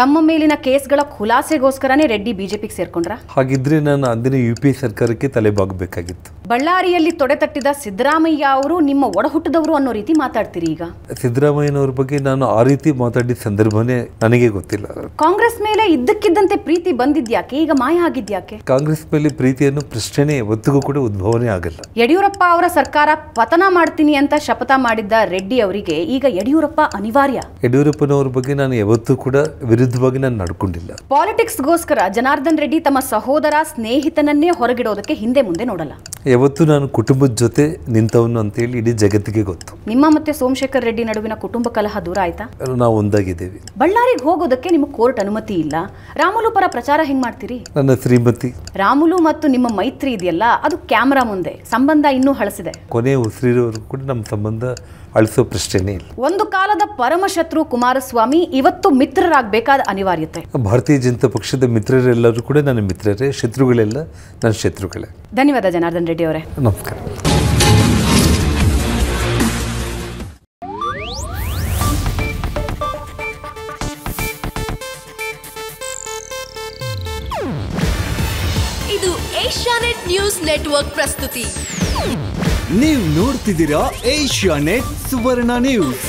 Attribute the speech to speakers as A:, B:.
A: ತಮ್ಮ ಮೇಲಿನ ಕೇಸ್ಗಳ ಖುಲಾಸೆಗೋಸ್ಕರನೇ ರೆಡ್ಡಿ ಬಿಜೆಪಿಗೆ ಸೇರ್ಕೊಂಡ್ರ?
B: ಹಾಗಿದ್ರೆ ನಾನು ಅಂದಿನ ಯು ಪಿ ತಲೆ ಸರ್ಕಾರಕ್ಕೆ ತಲೆಬಾಗಬೇಕಾಗಿತ್ತು.
A: ಬಳ್ಳಾರಿಯಲ್ಲಿ ತೊಡೆತಟ್ಟಿದ ಸಿದ್ದರಾಮಯ್ಯ ಅವರು ನಿಮ್ಮ ಒಡಹುಟ್ಟದವರು ಅನ್ನೋ ರೀತಿ ಮಾತಾಡ್ತೀರಿ ಈಗ?
B: ಸಿದ್ದರಾಮಯ್ಯನವ್ರ ಬಗ್ಗೆ ನಾನು ಆ ರೀತಿ ಮಾತಾಡಿದ ಸಂದರ್ಭನೇ ನನಗೆ ಗೊತ್ತಿಲ್ಲ.
A: ಕಾಂಗ್ರೆಸ್ ಮೇಲೆ ಇದ್ದಕ್ಕಿದ್ದಂತೆ ಪ್ರೀತಿ ಬಂದಿದ್ಯಾಕೆ? ಈಗ ಮಾಯ ಆಗಿದ್ಯಾಕೆ?
B: ಕಾಂಗ್ರೆಸ್ ಮೇಲೆ ಪ್ರೀತಿಯನ್ನು ಪ್ರಶ್ನೆ ಯಾವತ್ತಿಗೂ ಕೂಡ ಉದ್ಭವನೇ ಆಗಲ್ಲ.
A: ಯಡಿಯೂರಪ್ಪ ಅವರ ಸರ್ಕಾರ ಪತನ ಮಾಡ್ತೀನಿ ಅಂತ ಶಪಥ ಮಾಡಿದ್ದ ರೆಡ್ಡಿ ಅವರಿಗೆ ಈಗ ಯಡಿಯೂರಪ್ಪ ಅನಿವಾರ್ಯ?
B: ಯಡಿಯೂರಪ್ಪನವ್ರ ಬಗ್ಗೆ ನಾನು ಯಾವತ್ತೂ ಕೂಡ ವಿರುದ್ಧವಾಗಿ ನಾನು ನಡ್ಕೊಂಡಿಲ್ಲ.
A: ಪಾಲಿಟಿಕ್ಸ್ಗೋಸ್ಕರ ಜನಾರ್ದನ್ ರೆಡ್ಡಿ ತಮ್ಮ ಸಹೋದರ ಸ್ನೇಹಿತನನ್ನೇ ಹೊರಗಿಡೋದಕ್ಕೆ ಹಿಂದೆ ಮುಂದೆ ನೋಡಲ್ಲ.
B: ಯಾವತ್ತೂ ನಾನು ಕುಟುಂಬದ ಜೊತೆ ನಿಂತವನು ಅಂತೇಳಿ ಇಡೀ ಜಗತ್ತಿಗೆ ಗೊತ್ತು.
A: ನಿಮ್ಮ ಮತ್ತೆ ಸೋಮಶೇಖರ್ ರೆಡ್ಡಿ ನಡುವಿನ ಕುಟುಂಬ ಕಲಹ ದೂರ ಆಯ್ತಾ?
B: ನಾವು ಒಂದಾಗಿದ್ದೇವೆ.
A: ಬಳ್ಳಾರಿಗೆ ಹೋಗೋದಕ್ಕೆ ನಿಮಗೆ ಕೋರ್ಟ್ ಅನುಮತಿ ಇಲ್ಲ. ರಾಮುಲು ಪರ ಪ್ರಚಾರ ಹೆಂಗ್ ಮಾಡ್ತೀರಿ?
B: ನನ್ನ ಶ್ರೀಮತಿ.
A: ರಾಮುಲು ಮತ್ತು ನಿಮ್ಮ ಮೈತ್ರಿ ಇದೆಯಲ್ಲ ಅದು ಕ್ಯಾಮರಾ ಮುಂದೆ. ಸಂಬಂಧ ಇನ್ನೂ ಹಳಸಿದೆ.
B: ಕೊನೆ ಉಸಿರಿರೋವರೆಗೂ ಕೂಡ ನಮ್ಮ ಸಂಬಂಧ ಅಳಿಸೋ ಪ್ರಶ್ನೆನೇ ಇಲ್ಲ.
A: ಒಂದು ಕಾಲದ ಪರಮಶತ್ರು ಕುಮಾರಸ್ವಾಮಿ ಇವತ್ತು ಮಿತ್ರರಾಗಬೇಕಾದ ಅನಿವಾರ್ಯತೆ.
B: ಭಾರತೀಯ ಜನತಾ ಪಕ್ಷದ ಮಿತ್ರರೆಲ್ಲರೂ ಕೂಡ ನನ್ನ ಮಿತ್ರರೇ ಶತ್ರುಗಳೆಲ್ಲ ನನ್ನ ಶತ್ರುಗಳೇ.
A: ಧನ್ಯವಾದ ಜನಾರ್ದನ್ ರೆಡ್ಡಿ ಅವರೇ.
B: ನಮಸ್ಕಾರ.
C: ಇದು ಏಷ್ಯಾನೆಟ್ ನ್ಯೂಸ್ ನೆಟ್ವರ್ಕ್ ಪ್ರಸ್ತುತಿ.
D: ನೀವು ನೋಡ್ತಿದ್ದೀರಾ ಏಷ್ಯಾ ನೆಟ್ ಸುವರ್ಣ ನ್ಯೂಸ್.